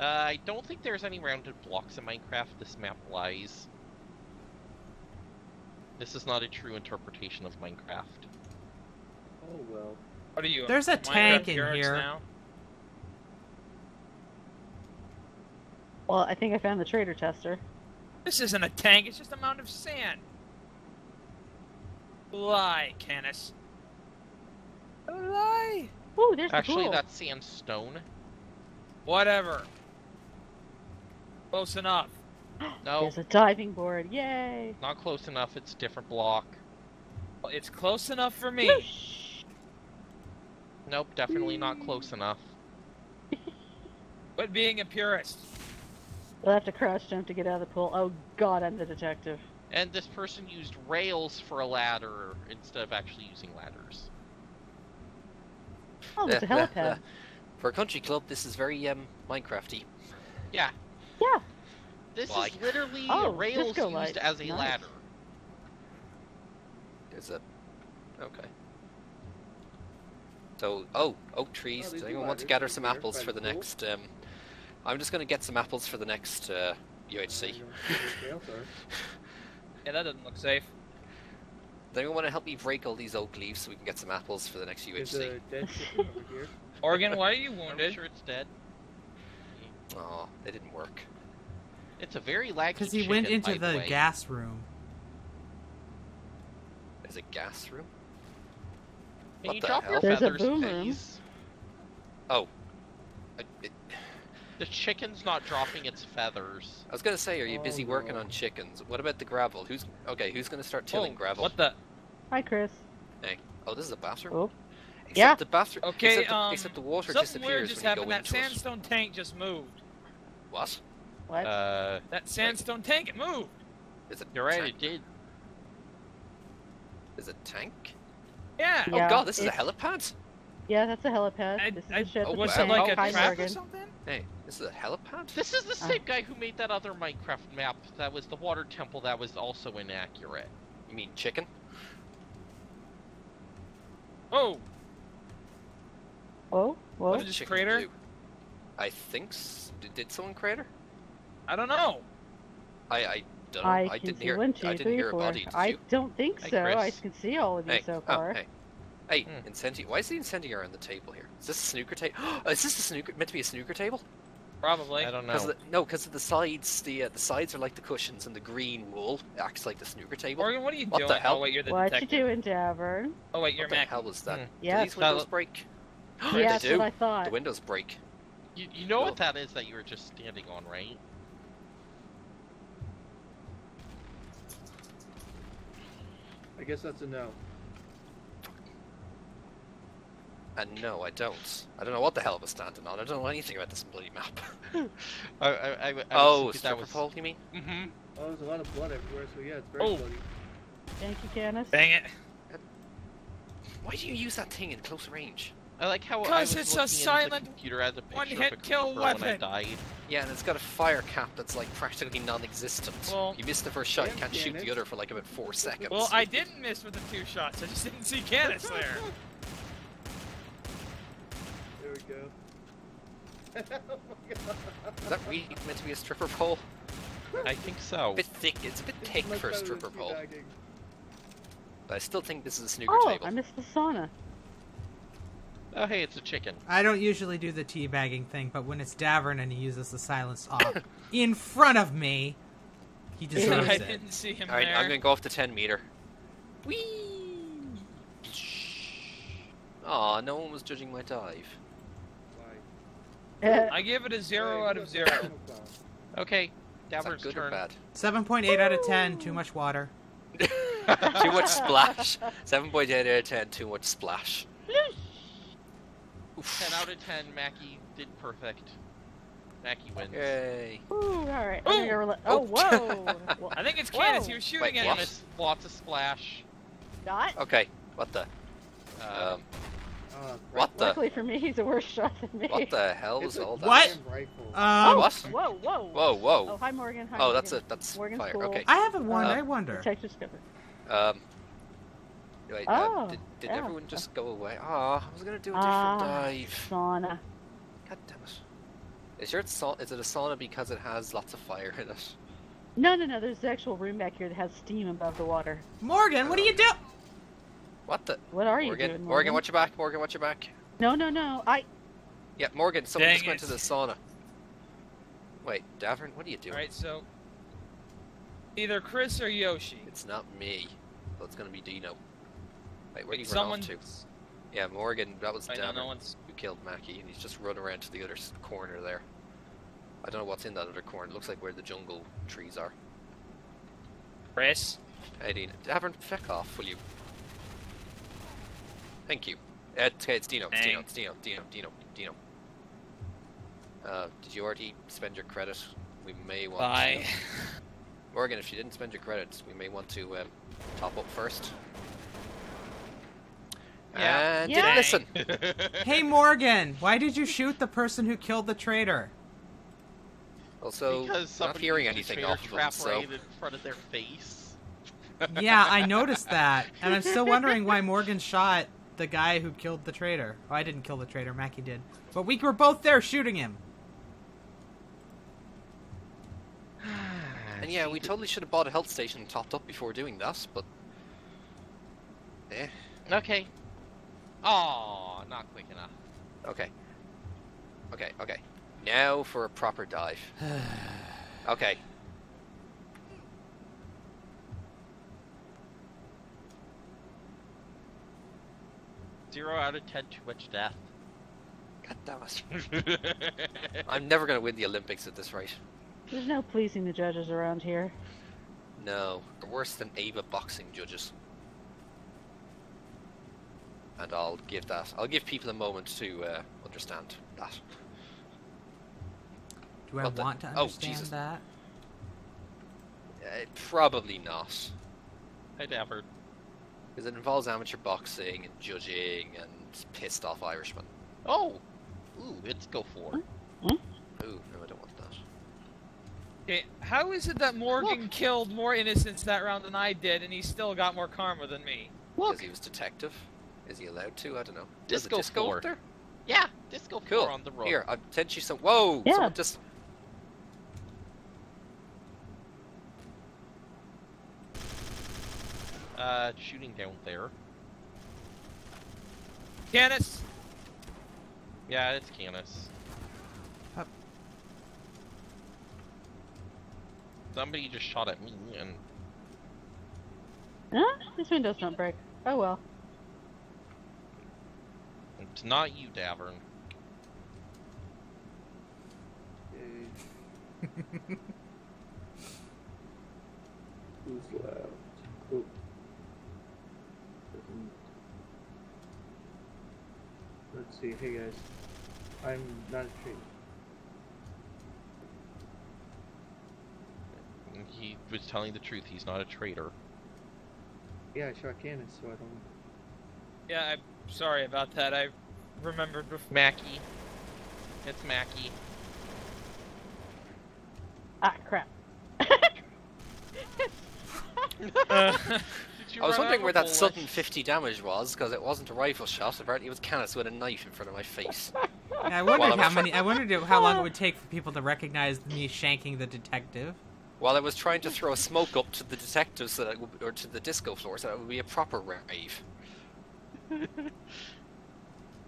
Uh, I don't think there's any rounded blocks in Minecraft. This map lies. This is not a true interpretation of Minecraft. Oh well. What are you? There's a Minecraft tank in here. Now? Well, I think I found the traitor tester. This isn't a tank. It's just a mound of sand. Lie, Canis. Lie. Ooh, there's Actually, the pool. that's sandstone. Whatever. Close enough. No, There's a diving board. Yay! not close enough. It's a different block. Well, It's close enough for me. Whoosh. Nope, definitely not close enough. Quit being a purist. We'll have to crouch jump to get out of the pool. Oh god, I'm the detective. And this person used rails for a ladder instead of actually using ladders. Oh, there's a Yeah, yeah, helipad. For a country club, this is very um, Minecrafty. Yeah, Yeah. this Why? is literally Oh, rails used light. as a Nice. ladder. There's a. Okay. So, oh, oak trees. Oh, Does anyone want to gather some there, apples for the cool. next? Um, I'm just going to get some apples for the next uh, UHC. Uh, you don't see the scale, sir. Yeah, that doesn't look safe. Does anyone want to help me break all these oak leaves so we can get some apples for the next There's UHC? a dead chicken over here. Morgan, why are you Are we wounded? sure it's dead? Oh, they didn't work. It's a very laggy Because he went into the way. gas room. There's a gas room. Can What you the drop hell? your There's a feathers, boom room. please? Oh. I, it, The chicken's not dropping its feathers. I was going to say, are you oh, busy Oh, working on chickens? What about the gravel? Who's okay? Who's going to start tilling Oh, gravel? What the? Hi, Chris. Hey. Oh, this is a bathroom. Oh. Except Yeah. the bathroom. Okay, except the, um, except the water Something weird disappears just happened. That into it. sandstone tank just moved. What? What? Uh, That sandstone tank, it moved. Is it? you're right, tank? it did. Is it tank? Yeah. Yeah, oh god, this is a helipad. yeah, that's a helipad. I, this is I, the ship oh, was it like tank. a Hi, trap or something? Hey, this is a helipad. This is the Uh. same guy who made that other Minecraft map that was the water temple that was also inaccurate. You mean chicken? Oh, Whoa, whoa. What did- Just Chicken crater? do. I think. S- did, did someone crater? I don't know. I I don't know. I, I, didn't hear. one, two, I didn't three, hear a body. Did I you? don't think Hey, so. I can see all of you Hey, so oh, far. hey, hey, Hmm. incendi. Why is the incendiary on the table here? Is this a snooker table? is this a snooker meant to be a snooker table? Probably. I don't Because know. the, no, because the sides, the uh, the sides are like the cushions, and the green wool acts like the snooker table. Morgan, what are you doing? What doing? the hell? Oh wait, you're the What detective. you doing, Davern? Oh wait, you're what the Mac. hell was that? Hmm. Do Yes, these windows break? yeah, they that's do. what I thought. The windows break. You, you know Cool. what that is that you were just standing on, right? I guess that's a no. And no, I don't. I don't know what the hell I was standing on. I don't know anything about this bloody map. I, I, I, I was oh, thinking stripper that was. pole, you mean? Mm-hmm. Oh, there's a lot of blood everywhere, so yeah, it's very Oh. bloody. Thank you, Canis. Dang it. Why do you use that thing in close range? I like how I 'Cause was it's a silent computer as a one-hit kill creeper when weapon. died. Yeah, and it's got a fire cap that's like practically non-existent. Well- you missed the first shot, you can't shoot damn the other for like about four seconds. Well, I didn't miss with the two shots. I just didn't see Canis there. There we go. oh. Is that really meant to be a stripper pole? I think so. A bit thick. It's a bit This thick for a stripper pole. But I still think this is a snooker Oh, table. I missed the sauna. Oh, hey, it's a chicken. I don't usually do the teabagging thing, but when it's Davern and he uses the silence off in front of me, he deserves I it. didn't see him All right, there. I'm gonna go off the 10 meter. Whee! Aw, no one was judging my dive. I give it a zero out of zero. the camel clown. Okay, that Davern's good or turn. bad? 7.8 out of 10, too much water. too much splash. 7.8 out of 10, too much splash. Oof. 10 out of 10, Mackie did perfect. Mackie wins. Yay. Ooh, all right. Ooh. I'm gonna rela- oh, Oh. whoa. well, I think it's Canis. Whoa. He was shooting Wait, at what? me. Lots of splash. not. Okay, what the? Uh, Um, Ah, What the- Luckily for me, he's a worse shot than me. what the hell It's was all that? What? damn rifle. Um, What? Whoa, whoa. Whoa, whoa. Oh, hi, Morgan. Hi, Oh, that's a Morgan. that's Morgan's fire. cool. Okay. I have a wonder. Uh, I wonder. Detective Skipper. Um. Wait, uh, Oh, did, did yeah. everyone just go away? Ah, I was gonna do a different Ah. dive. Sauna. God damn it. Is your sa- is it a sauna because it has lots of fire in it? No, no, no. There's an actual room back here that has steam above the water. Morgan, what do you do? What the? What are you doing, Morgan, Morgan, watch your back. Morgan, watch your back. No, no, no. I. Yeah, Morgan, someone Dang just went to the sauna. Wait, Davern, what are you doing? Alright, so either Chris or Yoshi. It's not me. Well, it's gonna be Dino. Wait, where Wait, you run off to? Yeah, Morgan, that was I no one's. who killed Mackie, and he's just run around to the other corner there. I don't know what's in that other corner. It looks like where the jungle trees are. Chris. Hey, Dino. Davern, feck off, will you? Thank you. Uh, it's, okay, it's Dino. It's Dino. It's Dino. Dino. Dino. Dino. Uh, did you already spend your credit? We may want Bye. to. Morgan, if you didn't spend your credits, we may want to um, top up first. Yeah. And Yeah. didn't listen. Hey, Morgan, why did you shoot the person who killed the traitor? Also, because not somebody hearing anything off of them, trap so in front of their face. Yeah, I noticed that, and I'm still wondering why Morgan shot the guy who killed the traitor. Oh, I didn't kill the traitor, Mackie did. But we were both there shooting him. and yeah, we totally should have bought a health station and topped up before doing that, but eh, Okay. Oh, not quick enough. okay, okay, okay. Now for a proper dive. Okay, Zero out of ten, too much death. God damn it. I'm never gonna win the Olympics at this rate. There's no pleasing the judges around here. No, they're worse than AIBA boxing judges. And I'll give that. I'll give people a moment to uh, understand that. Do I What the- want to oh, understand Jesus. that? Uh, probably not, I never. because it involves amateur boxing and judging and pissed off Irishmen. Oh! Ooh, it's go for. Hmm. Ooh, no, I don't want that. Okay, how is it that Morgan killed more innocents that round than I did, and he still got more karma than me? Because he was detective. Is he allowed to? I don't know. There's a Disco disco floor. there. Yeah, disco Cool. floor on the road. Here, I've sent you some. Whoa! Yeah. Someone just. Uh, shooting down there. Canis, Yeah, it's Canis. Up. Somebody just shot at me, and Huh? These windows don't break. Oh well. It's not you, Davern. Who's left? Oh. Let's see. Hey guys, I'm not a tree. He was telling the truth. He's not a traitor. Yeah, I shot Canis, so I don't. Yeah, I'm sorry about that. I remembered before. Mackie. It's Mackie. Ah, crap. Uh, I was wondering where that bullets? sudden 50 damage was, because it wasn't a rifle shot. Apparently, it was Canis with a knife in front of my face. I wondered how many. I wondered how long it would take for people to recognize me shanking the detective. While I was trying to throw a smoke up to the detectives, so that it would, or to the disco floor, so that it would be a proper rave.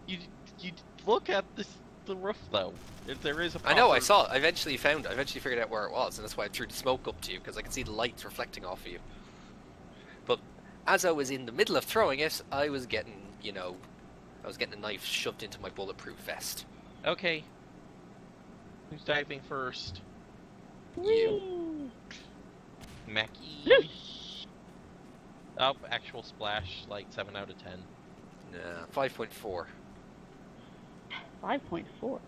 You you look at this the roof though. If there is a I know, I saw it. I eventually found it. I eventually figured out where it was, and that's why I threw the smoke up to you, because I could see the lights reflecting off of you. But as I was in the middle of throwing it, I was getting, you know, I was getting a knife shoved into my bulletproof vest. Okay. Who's diving first? You. Mackie. oh, actual splash, like seven out of ten. Nah, 5.4. Five point four.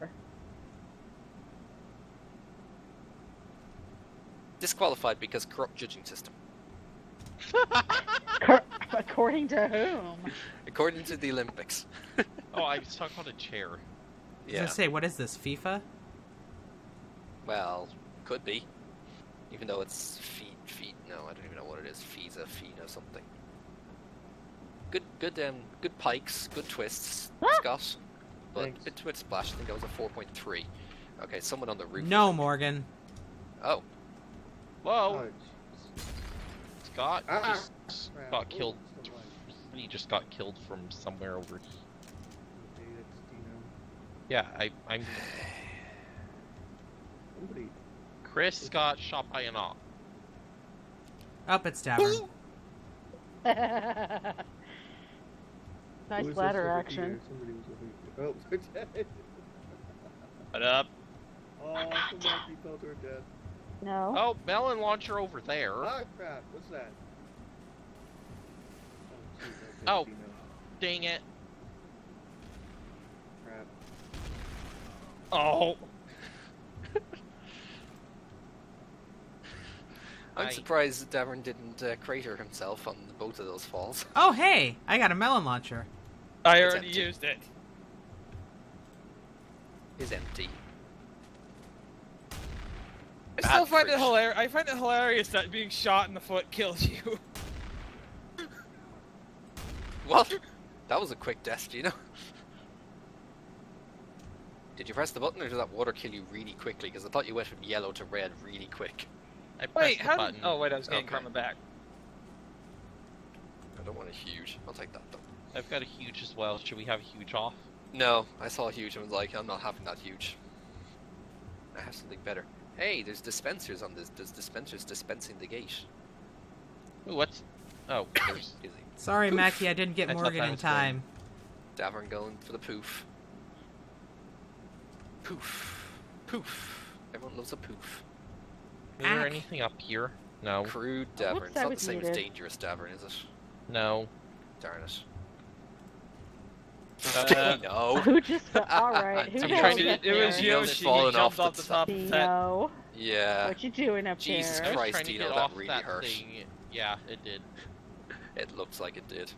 Disqualified because corrupt judging system. According to whom? According to the Olympics. oh, I was talking about a chair. I was Yeah. say, what is this, FIFA? Well, could be. Even though it's feet, feet. No, I don't even know what it is. Fiza, Fina, something. Good, good, um, good pikes, good twists, Ah! Scott. But Thanks. bit twit splash. I think that was a 4.3. Okay, someone on the roof. No, Morgan. Oh, Whoa, Oh, jeez. Scott Ah, just crap. got Oh, killed. still. He just got killed from somewhere over. Okay. Yeah, I, I'm. Somebody. Chris got shot by an op. Up, it's Davern. nice Who ladder action. here? Somebody was over here. Oh, What up? oh, somebody fell to her death. No. Oh, melon launcher over there. Ah, crap. What's that? Oh, jeez, Oh. Dang it. Crap. Oh. I'm I- surprised Davern didn't uh, crater himself on both of those falls. Oh, hey! I got a melon launcher. I It's already empty. used it. Is empty. I Bad still find it fridge. hilarious. I find it hilarious that being shot in the foot kills you. What? That was a quick death, you know? Did you press the button or did that water kill you really quickly? Because I thought you went from yellow to red really quick. I pressed Wait, the how? button. Did... Oh wait, I was getting Okay. karma back. I don't want a huge. I'll take that though. I've got a huge as well. Should we have a huge off? No, I saw a huge and was like, I'm not having that huge. I have something better. Hey, there's dispensers on this. There's dispensers dispensing the gate. Ooh, what's? Oh, there's. Sorry, Poof. Mackie, I didn't get I Morgan in was going- time. Davern going for the poof. Poof. Poof. Everyone loves a poof. Is there anything up here? No. Crude Davern. whoops, It's not the was same as dangerous Davern, is it? No. Darn it. Uh, no. Who just fell? Alright, who I'm trying to- up it was there? Dino's Yoshi. fallen He off jumped off the the top of the set. Dino, Yeah. what you doing up Jesus I there? was Christ, trying to Dino, get that off really that hurt. thing. Yeah, it did. It looks like it did.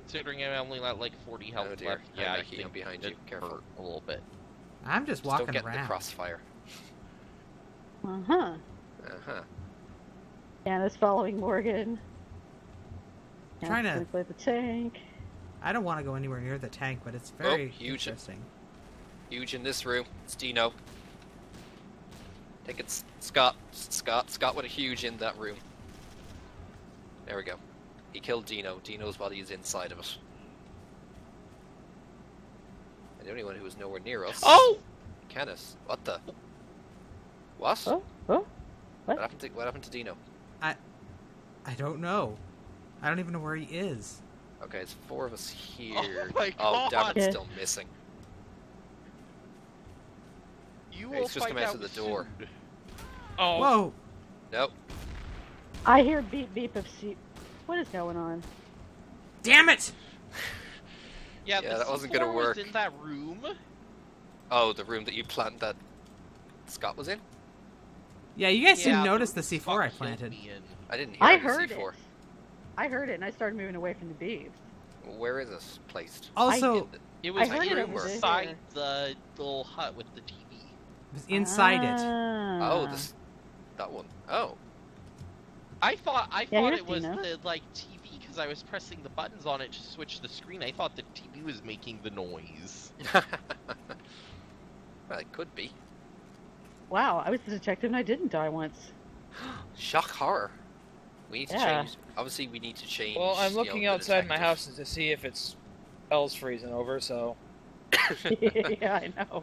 Considering I only got like 40 health Oh dear. left, Hi, yeah, I Mackie, think I'm behind it you. Careful. hurt a little bit. I'm just Just walking don't get in the crossfire. Uh huh. Uh-huh. Anna's following Morgan. Trying Anna's to- gonna play the tank. I don't want to go anywhere near the tank, but it's very Oh, huge. interesting. Huge in this room. It's Dino. I think it's Scott. Scott. Scott with a huge in that room. There we go. He killed Dino. Dino's body is inside of it. And the only one who was nowhere near us. Oh! Canis. What the? What? Oh, oh, What happened to What happened to Dino? I I don't know. I don't even know where he is. Okay, it's four of us here. Oh my oh damn God. it's still missing. You Hey, will he's just find come out out to the door. soon. Oh. oh. Whoa! Nope. I hear beep beep of sheep. What is going on? Damn it! Yeah, Yeah, that wasn't gonna C4 was in that room. Oh, the room that you planted that Scott was in? Yeah, you guys Yeah, didn't notice the the C4 I planted. I didn't hear I heard C4. it. I heard it and I started moving away from the beeps. Where is this placed? Also, It I was heard it in inside there. the little hut with the TV. it was inside it. Oh, Ah. this, that one. Oh, I thought I Yeah, thought it was Dino. the like TV because I was pressing the buttons on it to switch the screen. I thought the TV was making the noise. well, it could be. Wow, I was the detective and I didn't die once. Shock horror. We need to Yeah. change. Obviously, we need to change. Well, I'm you know, looking outside my house to see if it's hell's freezing over. So yeah, I know.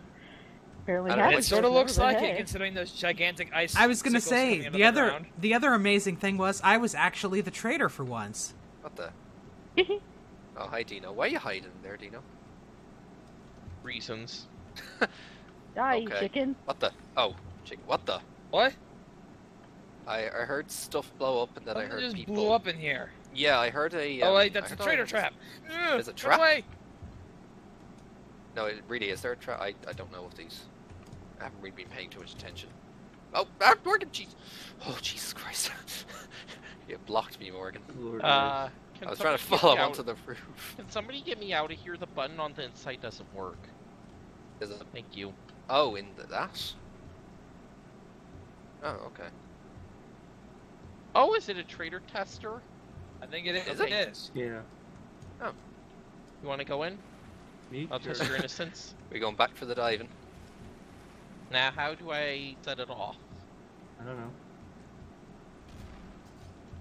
Apparently, I don't know, Havoc it sort of looks like but it, considering those gigantic ice. I was gonna say coming out the other ground. the other amazing thing was I was actually the traitor for once. What the? Oh, hi, Dino. Why are you hiding there, Dino? Reasons. Die, you Okay. chicken. What the? Oh, chicken. What the? What? I I heard stuff blow up, and then I Something heard just people. blew up in here. Yeah, I heard a. oh um, wait, that's a heard traitor I- trap. Ugh, There's a run trap? away. No, it really is there a trap? I I don't know if these. I haven't really been paying too much attention. Oh, ah, Morgan, jeez. Oh, Jesus Christ. you blocked me, Morgan. Lord Uh, I was trying to somebody get follow me out- onto the roof. Can somebody get me out of here? The button on the inside doesn't work. Is it? Thank you. Oh, in the, that? Oh, okay. Oh, is it a traitor tester? I think it is. Is it it? is. Yeah. Oh. You want to go in? Me? I'll Sure. test your innocence. We're going back for the diving. Now, how do I set it off? I don't know.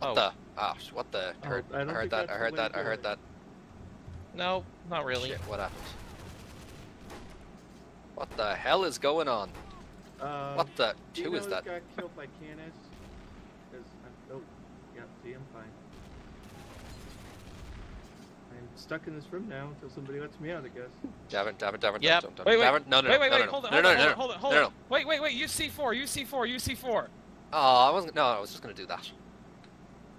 Oh, What the? Ah, sh- what the? Oh, heard, I don't heard that. I heard that. I heard that. no, not really. Shit, what happened? What the hell is going on? Uh, What the? do you Who is know that? Got killed by Canis. Cause oh, yeah. See, I'm fine. I'm stuck in this room now until somebody lets me out. I guess. Davin, Davin, Davin, Yep. Davin, Davin, Wait, wait. Davin, no, no, wait, no, wait, no, wait, no, hold on, no, hold no, on, no, hold no, on, hold on, hold no, on. no. Wait, wait, wait, UC4, UC4, UC4. Oh, I wasn't. No, I was just gonna do that.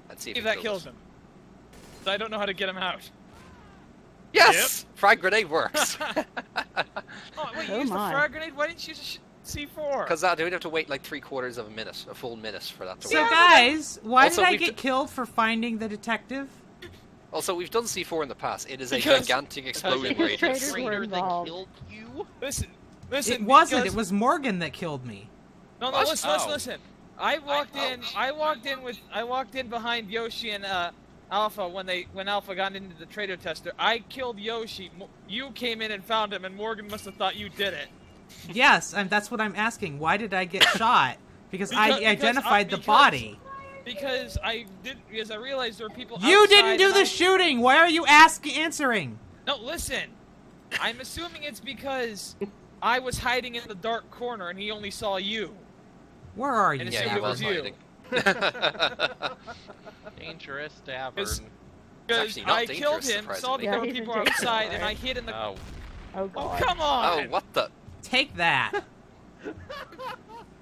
Let's see if, See if he that kills him. So I don't know how to get him out. Yes, frag grenade works. Oh, wait, you Oh used my. the frag grenade? Why didn't you use a sh- C4? Because that, we'd have to wait like three quarters of a minute, a full minute for that to So work. So guys, why Also, did I get d- killed for finding the detective? Also, we've done C4 in the past. It is a Because- gigantic exploding Because radius. traitors were Traitor that involved. killed you? Listen, listen. It wasn't. because- It was Morgan that killed me. No, no, What? listen, listen, Oh. listen. I walked oh. in. I walked in with. I walked in behind Yoshi and uh, Alpha when they when Alpha got into the traitor tester. I killed Yoshi. You came in and found him, and Morgan must have thought you did it. Yes, and that's what I'm asking. Why did I get shot? Because, Because- I because I- identified uh, the body. Because I did. Because I realized there were people. You didn't do the I- shooting. Why are you asking, answering? No, listen. I'm assuming it's because I was hiding in the dark corner and he only saw you. Where are you? And Yeah, assumed it was was you. hiding. Dangerous Davern. Is- Because I killed dangerous, him, saw that surprisingly. there Yeah, people in jail. outside, and I hid in the. Oh Oh, Oh god. come oh, what the? Take that.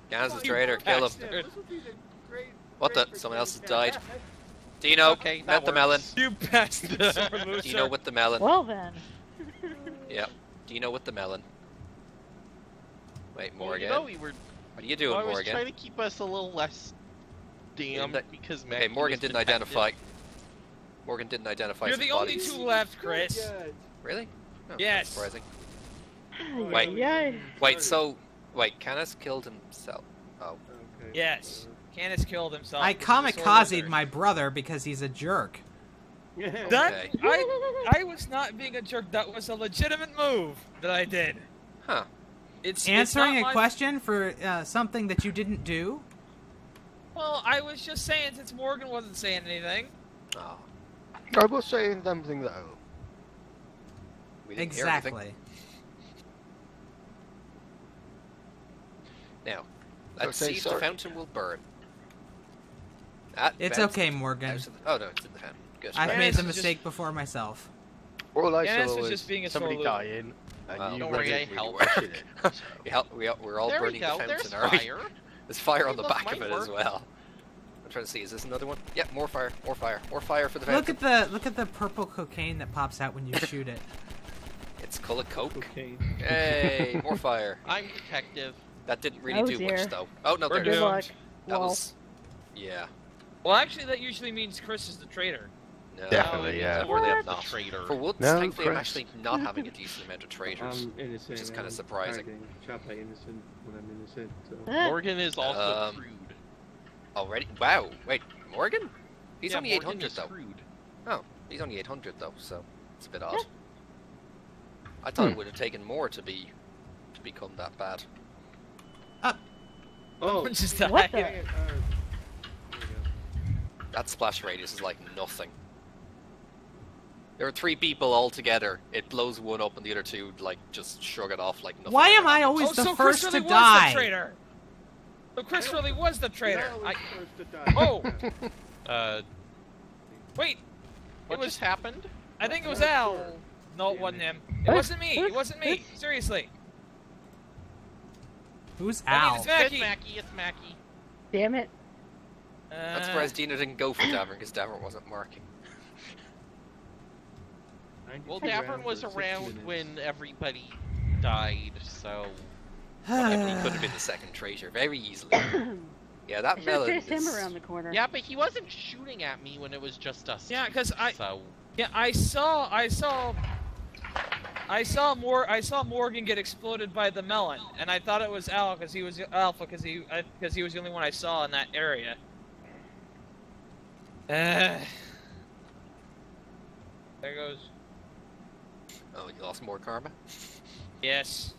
Gaz the traitor, kill him. bastard. Yeah, this would be the great. What the? Someone else has killing died. Canis. Dino, okay, met that the melon. You bastard, sore. Dino with the melon. Well then. Yep. Dino with the melon. Wait, Well, Morgan. you know, we were. what are you doing, Morgan? I was Morgan? trying to keep us a little less damned that- because Okay, Mackie Morgan didn't detective. identify. Morgan didn't identify You're some the only bodies. two left, Chris. Really? No, that's Yes. Surprising. Wait. Yay. Wait, so wait, Canis killed himself. Oh, Okay. Yes. Canis killed himself. I He's a sore loser. kamikazed my brother because he's a jerk. That I I was not being a jerk. That was a legitimate move that I did. huh? It's it's Answering not a my- question for uh, something that you didn't do. Well, I was just saying since Morgan wasn't saying anything. Oh, I was saying something though. we didn't hear anything. Exactly. Now, let's say see if the fountain will burn. That It's bounced okay, Morgan. the- Oh no, it's in the fountain. Good. I've Canis made the is just- mistake before myself. All I Yes, saw was was just being a somebody loser. dying, and Well, you don't were worry, I really helped. watching it. we help, we, we're all there we burning go. the There's fountain, alright? fire. There's fire on the back of might it as well. I'm trying to see, is this another one? Yep, more fire, more fire, more fire for the Look at the look at the purple cocaine that pops out when you shoot it. It's Cola Coke. Okay. Hey, more fire. I'm detective. That didn't really Oh, do dear. much though. Oh no, We're there it Good is. doomed. luck. That Well, was, yeah. Well, actually, that usually means Chris is the traitor. No, Definitely, No, yeah. Or What? they're the Not. traitor. For once, No, thankfully, I'm actually not having a decent amount of traitors. I'm innocent. Which is kinda I'm surprising. getting Shot by innocent when I'm innocent. So. Morgan is also Um, crude. Already? Wow. Wait, Morgan? He's yeah, only Morgan 800 though. Crude. Oh, he's only 800 though, so it's a bit odd. I thought it Hmm. would have taken more to be to become that bad. Oh. Just What the- uh, there we go. That splash radius is like nothing. There are three people all together. It blows one up, and the other two like just shrug it off like nothing. Why am I always oh, the so first Chris to really was die? the traitor. So Chris really was the traitor. You're I, to die. Oh. Uh, wait, what was- just happened? I think it was Al. No, it wasn't him. It wasn't me. It wasn't me. Seriously. Who's I mean, Al? it's Mackie. It's Mackie. It's Mackie. Damn it. I'm Uh, surprised Dina didn't go for Davern because Davern wasn't marking. Well, rounds Davern was around when everybody died, so Whatever, he could have been the second traitor very easily. Yeah, that I should have melon chased him around the corner. yeah. But he wasn't shooting at me when it was just us. Yeah, because I- So Yeah, I saw. I saw. I saw more. I saw Morgan get exploded by the melon, and I thought it was Al because he was Alpha because he because he was the only one I saw in that area. Uh, there goes. Oh, you lost more karma? Yes.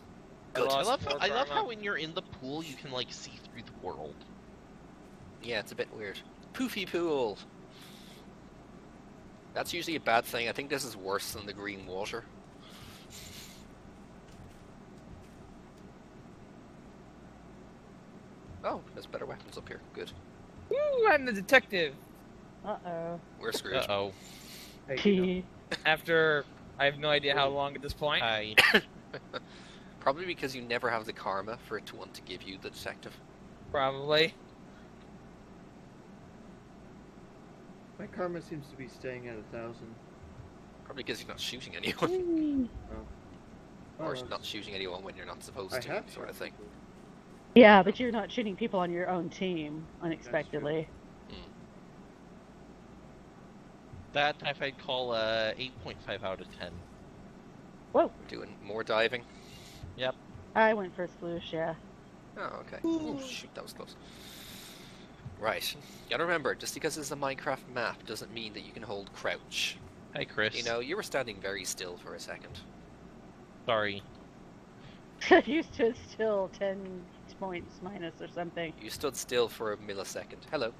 Good. I love more I love how when you're in the pool you can like see through the world. Yeah, it's a bit weird. Poofy pool. That's usually a bad thing. I think this is worse than the green water. Oh, there's better weapons up here. Good. Woo, I'm the detective. Uh oh. We're screwed. Uh oh. Hey, you know, After I have no idea how long at this point. I Probably because you never have the karma for it to want to give you the detective. Probably. my karma seems to be staying at a thousand. Probably because you're not shooting anyone. Oh. or Oh, not shooting anyone when you're not supposed I to, sort of thing. Yeah, but you're not shooting people on your own team unexpectedly. Hmm. that knife I'd call uh, a 8.5 out of 10. Whoa, Doing more diving. I went for a sploosh, yeah. Oh, okay. Oh, shoot, that was close. Right. Gotta remember, just because it's a Minecraft map doesn't mean that you can hold crouch. Hey, Chris. You know, you were standing very still for a second. Sorry. you stood still 10 points minus or something. You stood still for a millisecond. Hello.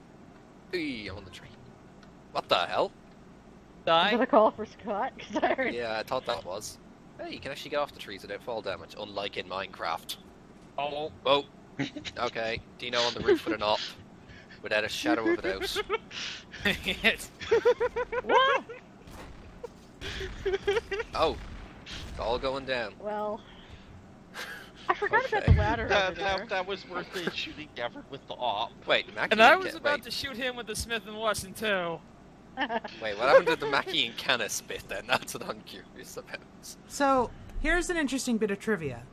Hey, I'm on the tree. What the hell? Is that a call for Scott? I heard Yeah, I thought that was. Hey, you can actually get off the trees without fall damage, unlike in Minecraft. Oh. Oh, okay. Dino on the roof with an op, without a shadow of a doubt. Yes. what? Oh, it's all going down. Well, I forgot about the ladder That, over there. that, that was worth it shooting Gavin with the op. Wait, Mac And I was Ca- about wait, to shoot him with the Smith and Wesson too. Wait, what happened to the Mackie and Canis bit then? That's what I'm curious about. So here's an interesting bit of trivia.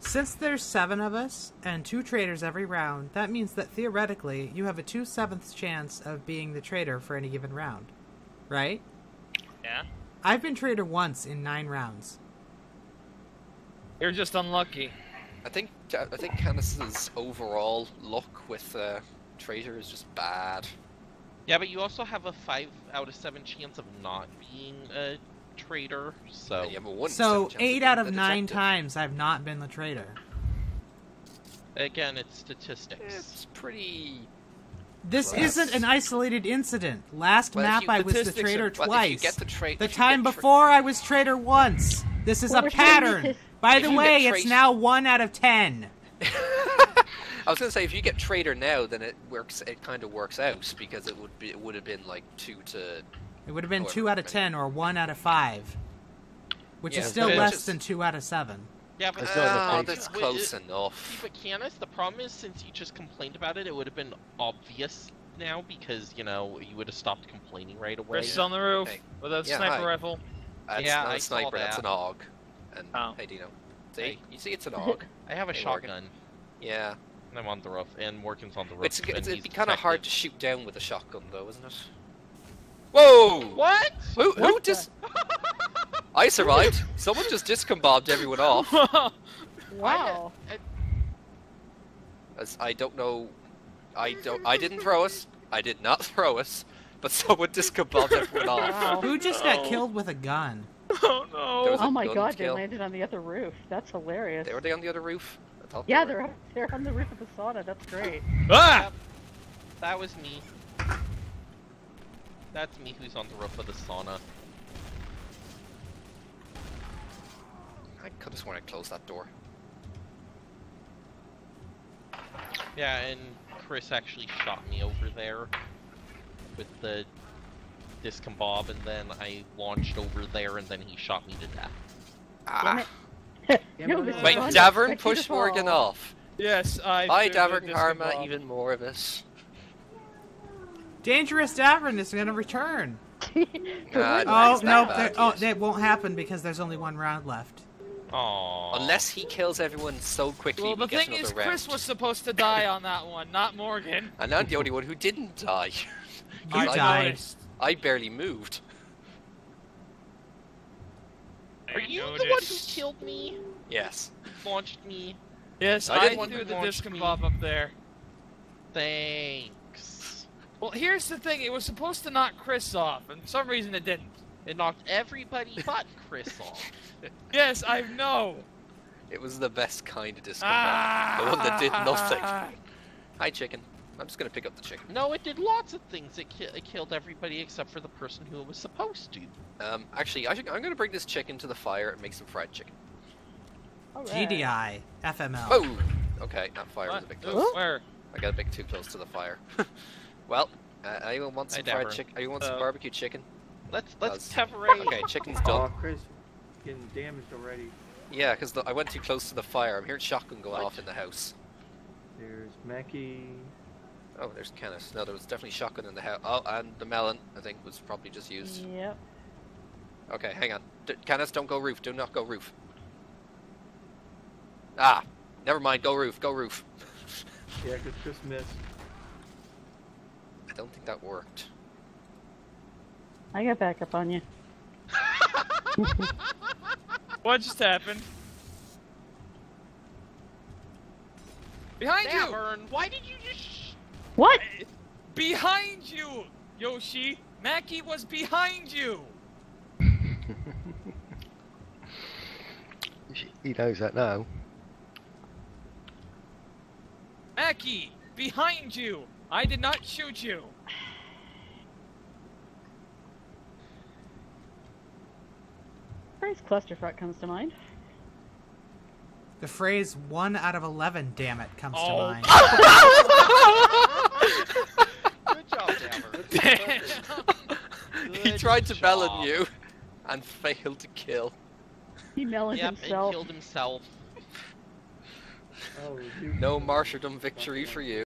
Since there's seven of us and two traitors every round, that means that theoretically you have a two sevenths chance of being the traitor for any given round, right? Yeah. I've been traitor once in nine rounds. You're just unlucky. I think I think Canis's overall luck with uh, Traitor is just bad. Yeah, but you also have a 5 out of 7 chance of not being a traitor, so... And you have a one in so eight out of nine detective. times I've not been the traitor. Again, it's statistics. It's pretty. This Well, isn't an isolated incident. Last Well, map you- I was the traitor are- twice. if you get the trait, the time get tra- before I was traitor once. This is Well, a pattern. By the you get way, it's now one out of ten. I was gonna say if you get Traitor now, then it works. It kind of works out because it would be. It would have been like two to. It would have been two out of ten or one out of five, which Yeah, is still less it's- than two out of seven. Yeah, but... Uh, that's Oh, that's close it- enough. See, but Canis, the problem is since you just complained about it, it would have been obvious now because, you know, you would have stopped complaining right away. Chris is on the roof Hey. with a Yeah, sniper hi. rifle. That's Yeah, not I a saw sniper. That's an AUG. And Oh. hey, Dino. See, Hey. you see, it's an AUG. I have a Hey, Morgan. shotgun. yeah. And I'm on the roof, and Morgan's on the roof. It's, and it's, it'd be kind of hard to shoot down with a shotgun, though, isn't it? Whoa! What? Who, who What the- just? I survived. Someone just discombobed everyone off. Wow. As I don't know, I don't. I didn't throw us. I did not throw us. But someone discombobed everyone off. Wow. Who just got killed with a gun? oh no. Oh my gun god, they landed on the other roof. That's hilarious. They were they on the other roof? I Yeah, they were. they're up, they're on the roof of the sauna. That's great. Ah! That was me. That's me who's on the roof of the sauna. I could have sworn I closed that door. Yeah, and Chris actually shot me over there with the discombob, and then I launched over there, and then he shot me to death. Ah. it. Yeah, No, but- this is Wait. Davern Expect you to pushed Morgan off. Yes, I. Bye, Davern Karma. Even more of this. Dangerous Davern is going to return. For Nah, one- Oh no, not bad, oh, yes. that won't happen because there's only one round left. Aww. Unless he kills everyone so quickly, Well, we the get thing is, round. Chris was supposed to die on that one, not Morgan. And I'm the only one who didn't die. You I died. I barely moved. Are I you the one who killed me? Yes. Launched me? Yes, I I, didn't threw the launch disc me. bomb up there. Thanks. Well, here's the thing: it was supposed to knock Chris off, and for some reason it didn't. It knocked everybody but Chris off. Yes, I know. It was the best kind of disco ball. The one that did nothing. Ah! Hi, chicken. I'm just gonna pick up the chicken. No, it did lots of things. It, ki- it killed everybody except for the person who it was supposed to. Um, actually, I should, I'm gonna bring this chicken to the fire and make some fried chicken. Alright. GDI, FML. Oh! Okay, that fire was a bit close. Where? I got a bit too close to the fire. well, uh, anyone want Hi, some fried Dapper. chicken? Anyone want some Uh, barbecue chicken? Let's let's Buzz. Okay, chicken's done. Oh, done. Chris, getting damaged already. Yeah, because I went too close to the fire. I'm hearing shotgun going What? off in the house. There's Mackie. Oh, there's Kenneth. No, there was definitely shotgun in the house. Oh, and the melon, I think, was probably just used. Yep. Okay, hang on. D- Kenneth, don't go roof. Do not go roof. Ah, never mind. Go roof. Go roof. Yeah, because Chris missed. I don't think that worked. I got back up on you. What just happened? Behind you! Davern, why did you just? Sh- What? Behind you, Yoshi. Mackie was behind you. he knows that now. Mackie, behind you. I did not shoot you. Phrase clusterfuck comes to mind. The phrase 1 out of 11, damn it, comes Oh. to mind. Good he tried to melon you and failed to kill. He meloned Yep, and himself. killed himself. Oh, No martyrdom victory for you.